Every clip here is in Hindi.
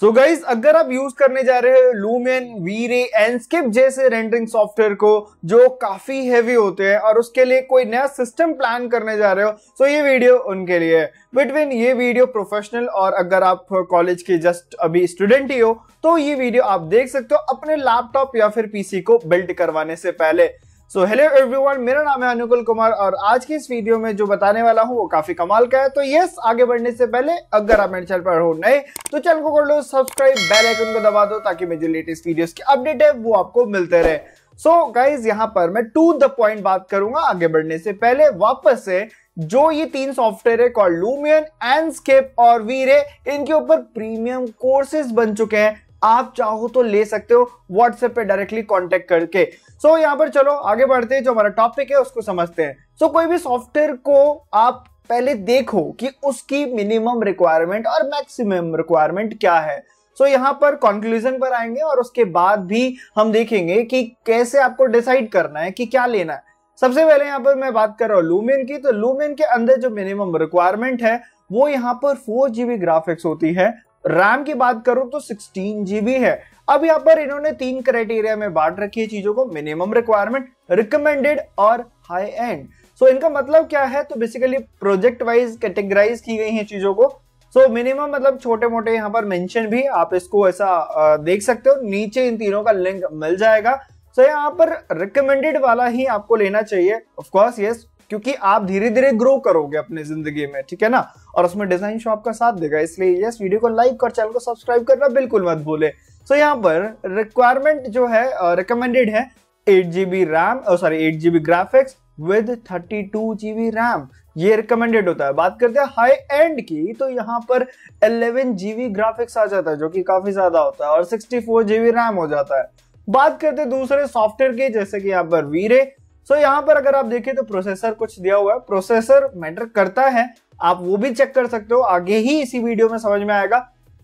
सो so गाइज़ अगर आप यूज़ करने जा रहे हो लूमेन वीरे एंडस्केप जैसे रेंडरिंग सॉफ्टवेयर को, जो काफ़ी हैवी होते हैं और उसके लिए कोई नया सिस्टम प्लान करने जा रहे हो तो ये वीडियो उनके लिए है। बिटवीन ये वीडियो प्रोफेशनल और अगर आप कॉलेज के जस्ट अभी स्टूडेंट ही हो तो ये वीडियो आप देख सकते हो अपने लैपटॉप या फिर पीसी को बिल्ड करवाने से पहले। सो हेलो एवरीवन मेरा नाम है अनुकुल कुमार और आज की इस वीडियो में जो बताने वाला हूँ वो काफ़ी कमाल का है। तो यस आगे बढ़ने से पहले अगर आप मेरे चैनल पर हो नए तो चैनल को कर लो सब्सक्राइब बेल आइकन को दबा दो ताकि मेरे जो लेटेस्ट वीडियोस की अपडेट है वो आपको मिलते रहे। सो so, गाइज़ यहाँ पर मैं टू द पॉइंट बात करूँगा आगे बढ़ने से पहले। वापस से जो ये तीन सॉफ्टवेयर है कॉल लूमियन एंडस्केप और वीरे इनके ऊपर प्रीमियम कोर्सेज बन चुके हैं। आप चाहो तो ले सकते हो व्हाट्सएप पे डायरेक्टली कॉन्टेक्ट करके। सो so, यहाँ पर चलो आगे बढ़ते हैं जो हमारा टॉपिक है उसको समझते हैं। सो so, कोई भी सॉफ्टवेयर को आप पहले देखो कि उसकी मिनिमम रिक्वायरमेंट और मैक्सिमम रिक्वायरमेंट क्या है। सो so, यहाँ पर कंक्लूजन पर आएँगे और उसके बाद भी हम देखेंगे कि कैसे आपको डिसाइड करना है कि क्या लेना है। सबसे पहले यहाँ पर मैं बात कर रहा हूँ लूमिन की। तो लूमिन के अंदर जो मिनिमम रिक्वायरमेंट है वो यहाँ पर फोर जीबी ग्राफिक्स होती है। रैम की बात करूँ तो सिक्सटीन जीबी है। अब यहाँ पर इन्होंने तीन क्राइटेरिया में बांट रखी है चीज़ों को मिनिमम रिक्वायरमेंट रिकमेंडेड और हाई एंड सो इनका मतलब क्या है? तो बेसिकली प्रोजेक्ट वाइज कैटेगराइज की गई है चीज़ों को। सो so, मिनिमम मतलब छोटे मोटे यहाँ पर मेंशन भी आप इसको ऐसा देख सकते हो। नीचे इन तीनों का लिंक मिल जाएगा। सो so, यहाँ पर रिकमेंडेड वाला ही आपको लेना चाहिए। ऑफ़ कोर्स यस क्योंकि आप धीरे धीरे ग्रो करोगे अपने ज़िंदगी में ठीक है ना? और उसमें डिज़ाइन शॉप का साथ देगा इसलिए यस वीडियो को लाइक और चैनल को सब्सक्राइब करना बिल्कुल मत भूले। सो so, यहाँ पर रिक्वायरमेंट जो है रिकमेंडेड है eight GB RAM sorry eight GB graphics with thirty two GB RAM ये रिकमेंडेड होता है। बात करते हैं हाई एंड की तो यहाँ पर 11 जीबी ग्राफिक्स आ जाता है जो कि काफ़ी ज़्यादा होता है और 64 जीबी रैम हो जाता है। बात करते हैं दूसरे सॉफ्टवेयर के जैसे कि यहाँ पर वीरे सो so, यहाँ पर अगर आप देखें तो प्रोसेसर कुछ दिया हुआ है। प्रोसेसर मैटर करता है। आप वो भी चेक कर सकते हो। आगे ही इसी वीडियो में समझ में आएगा।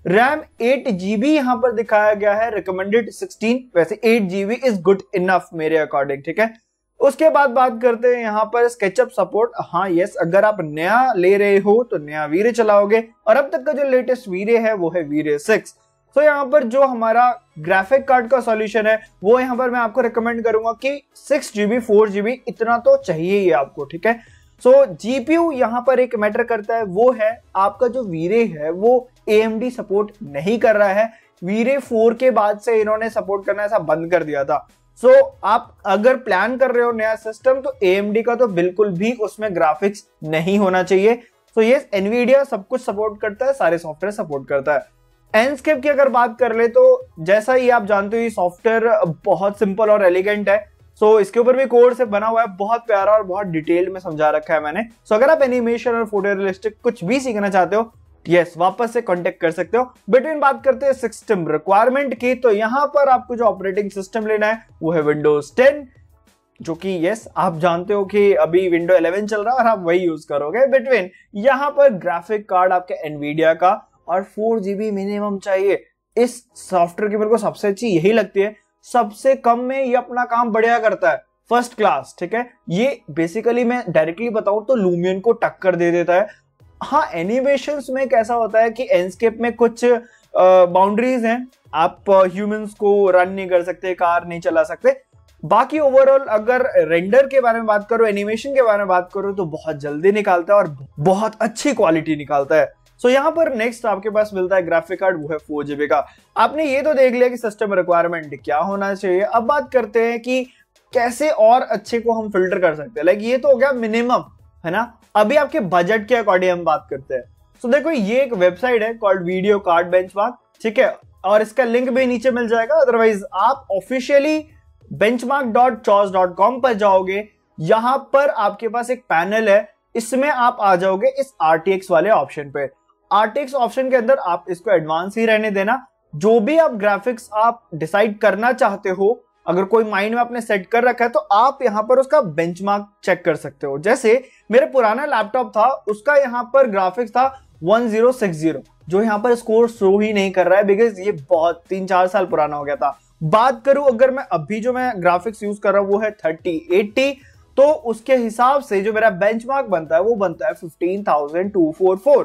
रैम एट जीबी यहाँ पर दिखाया गया है। रिकमेंडेड 16 वैसे eight GB is good enough मेरे अकॉर्डिंग ठीक है? उसके बाद बात करते हैं यहाँ पर स्केचअप सपोर्ट हाँ यस अगर आप नया ले रहे हो तो नया वीरे चलाओगे। और अब तक का जो लेटेस्ट वीरे है वो है वीरे सिक्स तो यहाँ पर जो हमारा ग्राफिक कार्ड का सॉल्यूशन है वो यहाँ पर मैं आपको रिकमेंड करूँगा कि सिक्स जीबी फोर जीबी इतना तो चाहिए ही आपको ठीक है? सो so, जीपीयू यहाँ पर एक मैटर करता है वो है आपका जो वीरे है वो ए सपोर्ट नहीं कर रहा है। वीरे फोर के बाद से इन्होंने सपोर्ट करना ऐसा बंद कर दिया था। सो so, आप अगर प्लान कर रहे हो नया सिस्टम तो एएमडी का तो बिल्कुल भी उसमें ग्राफिक्स नहीं होना चाहिए। तो ये एनवीडिया सब कुछ सपोर्ट करता है सारे सॉफ्टवेयर सपोर्ट करता है। एनस्केप की अगर बात कर ले तो जैसा ही आप जानते हो सॉफ्टवेयर बहुत सिंपल और एलिगेंट है। सो so, इसके ऊपर भी कोड से बना हुआ है बहुत प्यारा और बहुत डिटेल में समझा रखा है मैंने। सो so, अगर आप एनिमेशन और फ़ोटो रियलिस्टिक कुछ भी सीखना चाहते हो यस yes, वापस से कांटेक्ट कर सकते हो। बिटवीन बात करते हैं सिस्टम रिक्वायरमेंट की तो यहाँ पर आपको जो ऑपरेटिंग सिस्टम लेना है वो है विंडोज़ 10 जो कि यस आप जानते हो कि अभी विंडो 11 चल रहा है और आप वही यूज़ करोगे। बिटवीन यहाँ पर ग्राफिक कार्ड आपके एनवीडिया का और फोर जीबी मिनिमम चाहिए। इस सॉफ्टवेयर की मेरे को सबसे अच्छी यही लगती है। सबसे कम में ये अपना काम बढ़िया करता है। फ़र्स्ट क्लास ठीक है? ये बेसिकली मैं डायरेक्टली बताऊँ तो लूमियन को टक्कर दे देता है। हाँ एनिमेशन में कैसा होता है कि एनस्केप में कुछ बाउंड्रीज हैं। आप ह्यूमंस को रन नहीं कर सकते, कार नहीं चला सकते। बाकी ओवरऑल अगर रेंडर के बारे में बात करो एनिमेशन के बारे में बात करो तो बहुत जल्दी निकालता है और बहुत अच्छी क्वालिटी निकालता है। सो so, यहाँ पर नेक्स्ट आपके पास मिलता है ग्राफिक कार्ड वो है फोर जीबी का। आपने ये तो देख लिया कि सिस्टम रिक्वायरमेंट क्या होना चाहिए। अब बात करते हैं कि कैसे और अच्छे को हम फ़िल्टर कर सकते हैं। लाइक ये तो हो गया मिनिमम है ना? अभी आपके बजट के अकॉर्डिंग हम बात करते हैं। सो so, देखो ये एक वेबसाइट है कॉल्ड वीडियो कार्ड बेंच ठीक है? और इसका लिंक भी नीचे मिल जाएगा। अदरवाइज़ आप ऑफिशियली benchmark.chos.com पर जाओगे। यहाँ पर आपके पास एक पैनल है। इसमें आप आ जाओगे इस RTX वाले ऑप्शन पे। आर्टिक्स ऑप्शन के अंदर आप इसको एडवांस ही रहने देना। जो भी आप ग्राफिक्स आप डिसाइड करना चाहते हो, अगर कोई माइंड में आपने सेट कर रखा है तो आप यहाँ पर उसका बेंचमार्क चेक कर सकते हो। जैसे मेरे पुराना लैपटॉप था, उसका यहाँ पर ग्राफिक्स था 1060 जो यहाँ पर स्कोर शो ही नहीं कर रहा है बिकॉज़ ये बहुत तीन चार साल पुराना हो गया था। बात करूँ, अगर मैं अभी जो मैं ग्राफिक्स यूज़ कर रहा हूँ, वो है 3080 तो उसके हिसाब से जो मेरा बेंचमार्क बनता है, वो बनता है 15244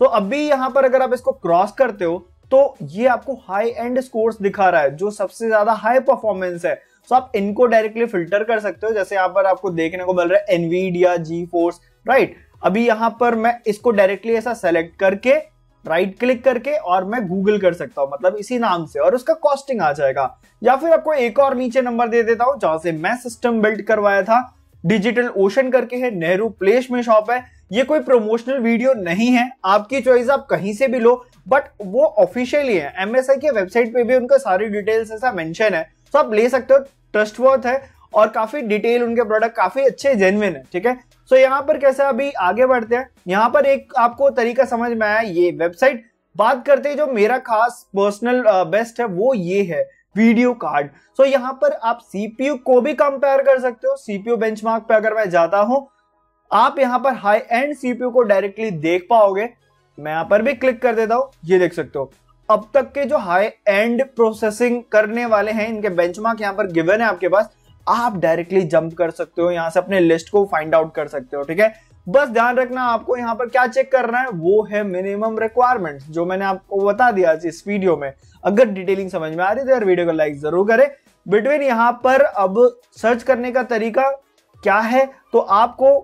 सो अभी यहाँ पर अगर आप इसको क्रॉस करते हो तो ये आपको हाई एंड स्कोर्स दिखा रहा है, जो सबसे ज़्यादा हाई परफॉर्मेंस है। सो आप इनको डायरेक्टली फ़िल्टर कर सकते हो, जैसे यहाँ पर आपको देखने को मिल रहा है एनवीडिया जी फोर्स राइट अभी यहाँ पर मैं इसको डायरेक्टली ऐसा सेलेक्ट करके राइट क्लिक करके और मैं गूगल कर सकता हूँ मतलब इसी नाम से, और उसका कॉस्टिंग आ जाएगा। या फिर आपको एक और नीचे नंबर दे देता हूँ, जहाँ से मैं सिस्टम बिल्ड करवाया था। डिजिटल ओशन करके है, नेहरू प्लेस में शॉप है। ये कोई प्रमोशनल वीडियो नहीं है। आपकी चॉइस आप कहीं से भी लो बट वो ऑफिशियली है। एमएसआई के वेबसाइट पे भी उनका सारी डिटेल्स ऐसा मेंशन है। तो आप ले सकते हो ट्रस्टवर्थ है और काफ़ी डिटेल उनके प्रोडक्ट काफ़ी अच्छे जेनविन है, ठीक है? सो यहाँ पर कैसे अभी आगे बढ़ते हैं? यहाँ पर एक आपको तरीका समझ में आया, ये वेबसाइट बात करते जो मेरा खास पर्सनल बेस्ट है, वो ये है। Video card. सो यहाँ पर आप सीपीयू को भी कंपेयर कर सकते हो। सीपीयू बेंचमार्क पे अगर मैं जाता हूँ, आप यहाँ पर हाई एंड सीपीयू को डायरेक्टली देख पाओगे। मैं यहाँ पर भी क्लिक कर देता हूँ, ये देख सकते हो। अब तक के जो हाई एंड प्रोसेसिंग करने वाले हैं, इनके बेंचमार्क यहाँ पर गिवन है आपके पास। आप डायरेक्टली जंप कर सकते हो, यहाँ से अपने लिस्ट को फाइंड आउट कर सकते हो, ठीक है? बस ध्यान रखना, आपको यहाँ पर क्या चेक करना है, वो है मिनिमम रिक्वायरमेंट जो मैंने आपको बता दिया इस वीडियो में। अगर डिटेलिंग समझ में आ रही तो यार वीडियो को लाइक ज़रूर करें। बिटवीन यहाँ पर अब सर्च करने का तरीका क्या है तो आपको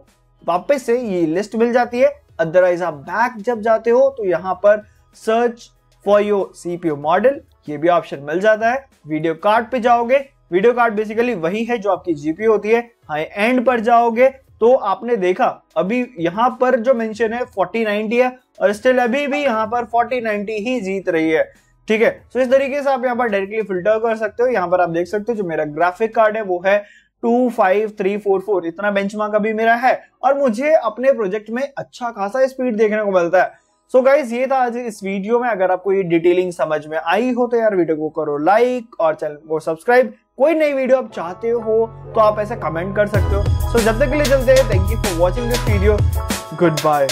वापस से ये लिस्ट मिल जाती है। अदरवाइज़ आप बैक जब जाते हो तो यहाँ पर search for your CPU model ये भी ऑप्शन मिल जाता है। वीडियो कार्ड पे जाओगे। वीडियो कार्ड बेसिकली वही है जो आपकी जीपी होती है। हाई एंड पर जाओगे। तो आपने देखा, अभी यहाँ पर जो मेंशन है 4090 है, और स्टिल अभी भी यहाँ पर 4090 ही जीत रही है। ठीक है? तो इस तरीके से आप यहाँ पर डायरेक्टली फ़िल्टर कर सकते हो। यहाँ पर आप देख सकते हो, जो मेरा ग्राफिक कार्ड है, वो है two five three four four इतना बेंचमार्क अभी मेरा है, और मुझे अपने प्रोजेक्ट में अच्छा खासा स्पीड देखने को मिलता है। सो so गाइज़ ये था आज इस वीडियो में। अगर आपको ये डिटेलिंग समझ में आई हो तो यार वीडियो को करो लाइक और चैनल को सब्सक्राइब कोई नई वीडियो आप चाहते हो तो आप ऐसे कमेंट कर सकते हो। सो so, जब तक के लिए चलते हैं thank you for watching this video goodbye